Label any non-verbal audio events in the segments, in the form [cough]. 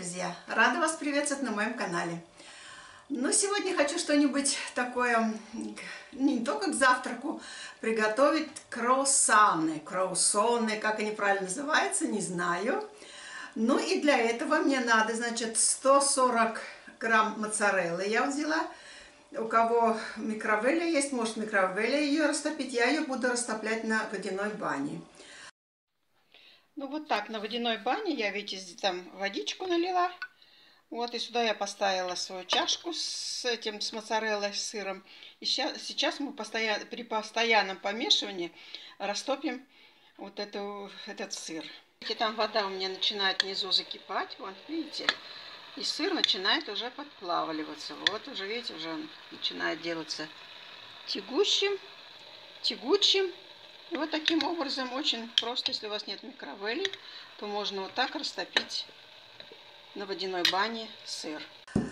друзья! Рада вас приветствовать на моем канале. Но сегодня хочу что-нибудь такое, не только к завтраку, приготовить кроссаны. Кроссоны, как они правильно называются, не знаю. Ну и для этого мне надо, значит, 140 грамм моцареллы я взяла. У кого микровелля есть, может микровелля ее растопить. Я ее буду растоплять на водяной бане. Ну вот так, на водяной бане я, видите, там водичку налила. Вот, и сюда я поставила свою чашку с этим, с моцареллой, с сыром. И сейчас, сейчас мы постоянно, при постоянном помешивании растопим вот эту, этот сыр. И там вода у меня начинает внизу закипать, вот, видите? И сыр начинает уже подплавливаться. Вот уже, видите, уже он начинает делаться тягущим, тягучим. И вот таким образом очень просто, если у вас нет микровелли, то можно вот так растопить на водяной бане сыр.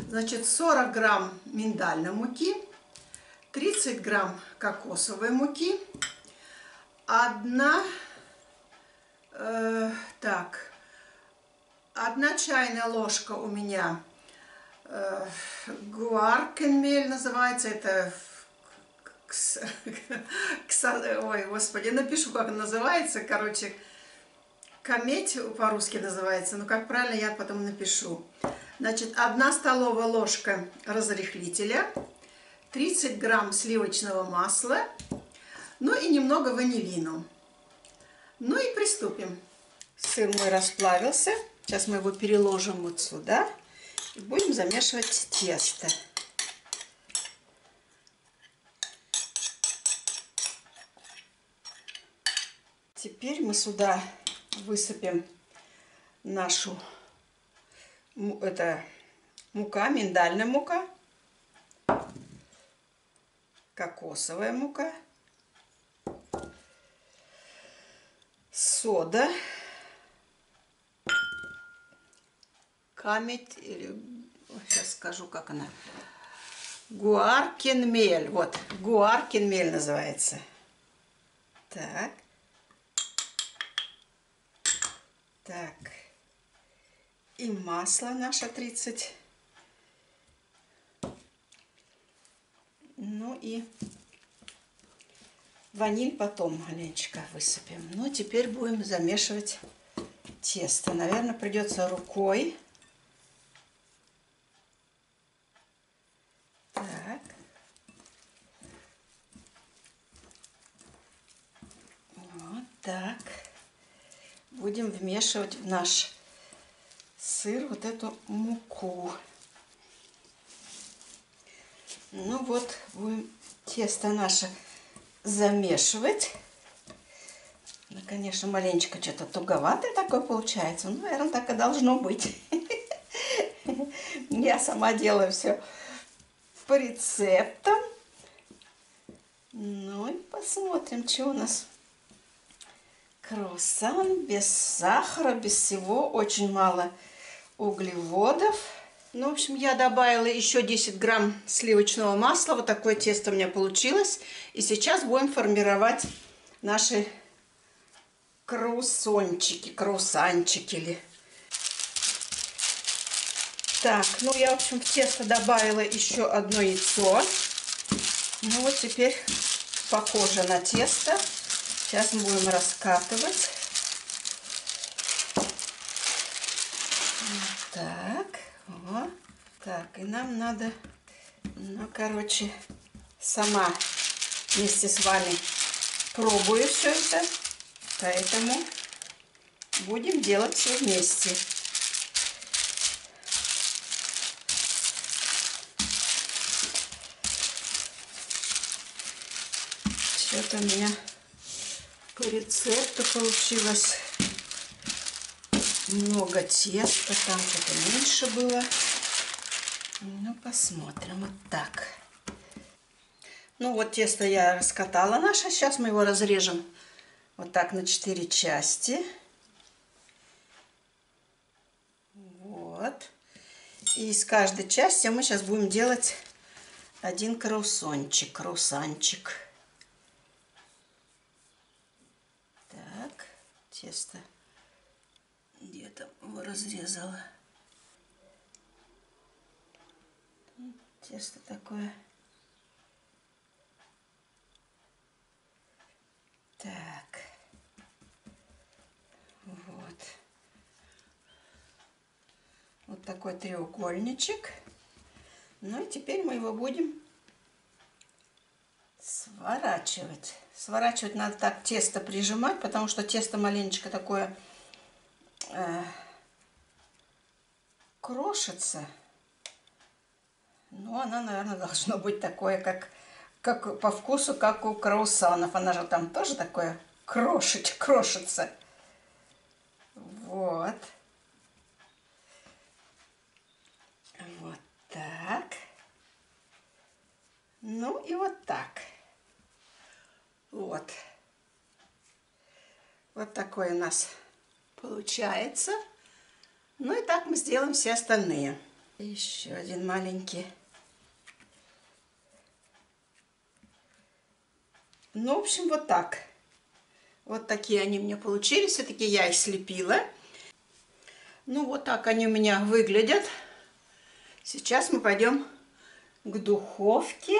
Значит, 40 грамм миндальной муки, 30 грамм кокосовой муки, одна, э, так, одна чайная ложка у меня э, гуаркенмель называется, это кс, кса, ой, господи, напишу, как называется, короче, кометь по-русски называется, но как правильно я потом напишу. Значит, одна столовая ложка разрыхлителя, 30 грамм сливочного масла, ну и немного ванилину. Ну и приступим. Сыр мой расплавился. Сейчас мы его переложим вот сюда и будем замешивать тесто. Теперь мы сюда высыпем нашу это мука, миндальная мука, кокосовая мука, сода, камедь, или, сейчас скажу, как она, гуаркинмель, вот, гуаркинмель называется. Так. Так. И масло наше 30. Ну и ваниль потом маленечко высыпем. Ну, теперь будем замешивать тесто. Наверное, придется рукой. Так. Вот так будем вмешивать в наш сыр вот эту муку. Ну вот, будем тесто наше замешивать. Ну, конечно, маленечко что-то туговатое такое получается. Ну, наверное, так и должно быть. [laughs] Я сама делаю все по рецептам. Ну и посмотрим, что у нас Круассан без сахара, без всего, очень мало углеводов. Ну, в общем, я добавила еще 10 грамм сливочного масла. Вот такое тесто у меня получилось. И сейчас будем формировать наши круассончики, круассанчики или... Так, ну я, в общем, в тесто добавила еще одно яйцо. Ну вот теперь похоже на тесто. Сейчас мы будем раскатывать. Так, вот. Так, и нам надо, ну, короче, сама вместе с вами пробую все это. Поэтому будем делать все вместе. Что-то у меня по рецепту получилось много теста, там что-то меньше было. Ну, посмотрим. Вот так. Ну, вот тесто я раскатала наше. Сейчас мы его разрежем вот так на 4 части. Вот. И из каждой части мы сейчас будем делать один карусончик, карусанчик. Тесто где-то разрезала. Тесто такое. Так. Вот. Вот такой треугольничек. Ну и теперь мы его будем сворачивать. Сворачивать надо так тесто прижимать, потому что тесто маленечко такое э, крошится. Ну, она, наверное, [laughs] должно быть такое, как, как по вкусу, как у круассанов. Она же там тоже такое крошить, крошится. Вот. Вот так. Ну и вот так. Вот. Вот такой у нас получается. Ну и так мы сделаем все остальные. Еще один маленький. Ну, в общем, вот так. Вот такие они мне получились. Все-таки я их слепила. Ну, вот так они у меня выглядят. Сейчас мы пойдем к духовке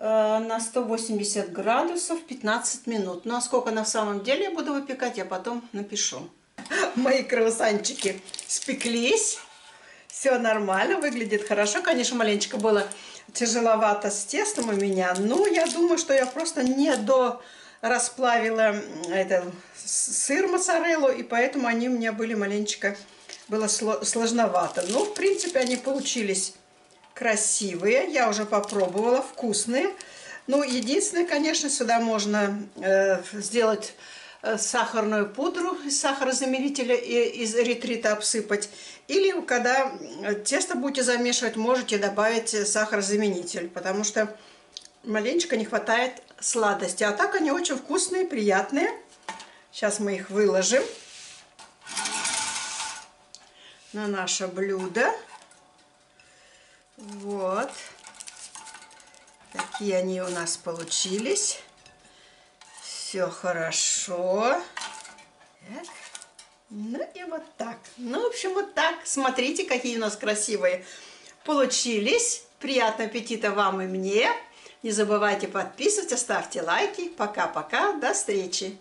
на 180 градусов 15 минут. Ну, а сколько на самом деле я буду выпекать, я потом напишу. [laughs] Мои круассанчики спеклись. Все нормально, выглядит хорошо. Конечно, маленечко было тяжеловато с тестом у меня, но я думаю, что я просто не до расплавила это, сыр моцареллу, и поэтому они у меня были маленечко, было сложновато. Но, в принципе, они получились красивые, я уже попробовала, вкусные. Ну, единственное, конечно, сюда можно э, сделать Э, сахарную пудру из сахарозамерителя и из ретрита обсыпать. Или когда тесто будете замешивать, можете добавить сахарозаменитель, потому что маленечко не хватает сладости. А так они очень вкусные, приятные. Сейчас мы их выложим на наше блюдо. Вот. Такие они у нас получились. Все хорошо. Так. Ну и вот так. Ну, в общем, вот так. Смотрите, какие у нас красивые получились. Приятного аппетита вам и мне. Не забывайте подписываться, ставьте лайки. Пока-пока. До встречи.